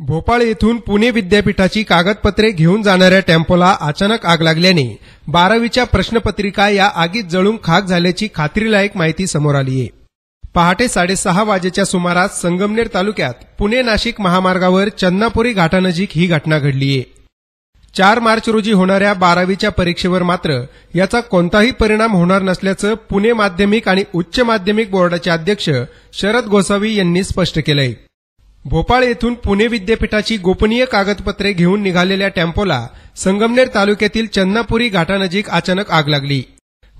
भोपाळ येथून पुणे विद्यापीठाची कागदपत्रे घेऊन जाणाऱ्या टेम्पोला अचानक आग लागल्याने बारावीच्या प्रश्नपत्रिका या आगीत जळून खाक झाल्याची खात्रीलायक माहिती समोर आली आहे. पहाटे साडेसहा वाजेच्या सुमारास संगमनेर तालुक्यात पुणे नाशिक महामार्गावर चन्नापुरी घाटानजीक ही घटना घडली आहे. चार मार्च रोजी होणाऱ्या बारावीच्या परीक्षेवर मात्र याचा कोणताही परिणाम होणार नसल्याचं पुणे माध्यमिक आणि उच्च माध्यमिक बोर्डाचे अध्यक्ष शरद गोसावी यांनी स्पष्ट केलंय. भोपाळ येथून पुणे विद्यापीठाची गोपनीय कागदपत्रे घेऊन निघालेल्या टेम्पोला संगमनेर तालुक्यातील चन्नापुरी घाटानजीक अचानक आग लागली.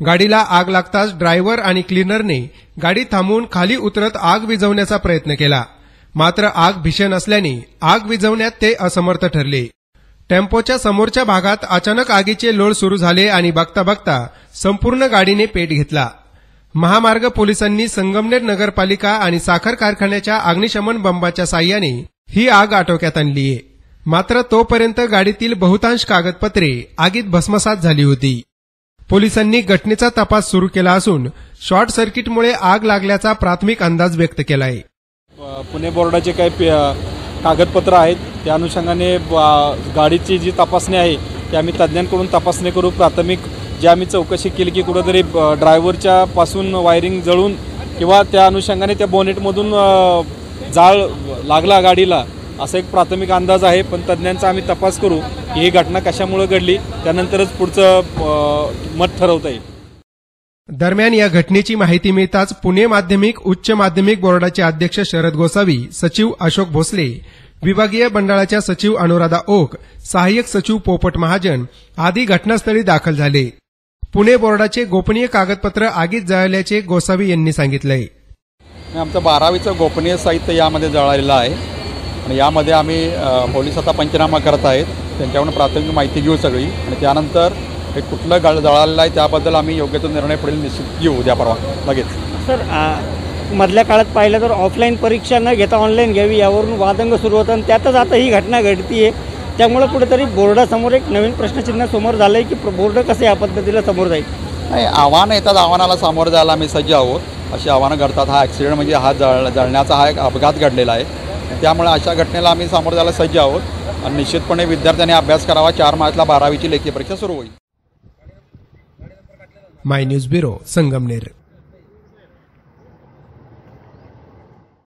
गाडीला आग लागताच ड्रायव्हर आणि क्लिनरने गाडी थांबवून खाली उतरत आग विझवण्याचा प्रयत्न केला. मात्र आग भीषण असल्याने आग विझवण्यात ते असमर्थ ठरले. टेम्पोच्या समोरच्या भागात अचानक आगीचे लोळ सुरू झाले आणि बघता बघता संपूर्ण गाडीने पेट घेतला. महामार्ग पोलिसांनी संगमनेर नगरपालिका आणि साखर कारखान्याच्या अग्निशमन बंबाच्या साह्याने ही आग आटोक्यात आणली आहे. मात्र तोपर्यंत गाडीतील बहुतांश कागदपत्रे आगीत भस्मसात झाली होती. पोलिसांनी घटनेचा तपास सुरू केला असून शॉर्ट सर्किटमुळे आग लागल्याचा प्राथमिक अंदाज व्यक्त केला आहे पुणे बोर्डाचे काही कागदपत्र आहेत. त्या अनुषंगाने ब- गाडीची जी तपासणी आहे ती आम्ही तज्ज्ञांकडून तपासणी करू. प्राथमिक जे आम्ही चौकशी केली की कुठंतरी ड्रायव्हरच्या पासून वायरिंग जळून किंवा त्या अनुषंगाने त्या बोनेटमधून जाळ लागला गाडीला असा एक प्राथमिक अंदाज आहे. पण तज्ज्ञांचा आम्ही तपास करू की ही घटना कशामुळे घडली त्यानंतरच पुढचं मत ठरवता येईल. दरम्यान या घटनेची माहिती मिळताच पुणे माध्यमिक उच्च माध्यमिक बोर्डाचे अध्यक्ष शरद गोसावी सचिव अशोक भोसले विभागीय मंडळाच्या सचिव अनुराधा ओक सहाय्यक सचिव पोपट महाजन आदी घटनास्थळी दाखल झाले. पुणे बोर्डाचे गोपनीय कागदपत्र आगीत जळाल्याचे गोसावी यांनी सांगितलंय. आमचं बारावीचं गोपनीय साहित्य यामध्ये जळालेलं आहे. आणि यामध्ये आम्ही पोलीस आता पंचनामा करत आहेत. त्यांच्याकडून प्राथमिक माहिती घेऊ सगळी. आणि त्यानंतर हे कुठलं गळ जळालेलं आहे त्याबद्दल आम्ही योग्य तो निर्णय पुढील निश्चित घेऊ उद्या परवा. लगेच. सर मधल्या काळात पाहिलं तर ऑफलाईन परीक्षा न घेता ऑनलाईन घ्यावी यावरून वादंग सुरू होतं आणि त्यातच आता ही घटना घडतीये. त्यामुळे कुठेतरी बोर्डासमोर एक नवीन प्रश्नचिन्ह समोर झालंय की प्र- बोर्ड कसं या पद्धतीला समोर जाईल? नाही आव्हानं येतात आव्हानाला सामोरं जायला आम्ही सज्ज आहोत. अशी आव्हानं घडतात. हा ॲक्सिडेंट म्हणजे हा जळ जळण्याचा हा एक अपघात घडलेला आहे. त्यामुळे अशा घटनेला आम्ही सामोरं जायला सज्ज आहोत. आणि निश्चितपणे विद्यार्थ्यांनी अभ्यास करावा. चार मार्चला बारावीची लेखी परीक्षा सुरू होईल. My news bureau Sangamner.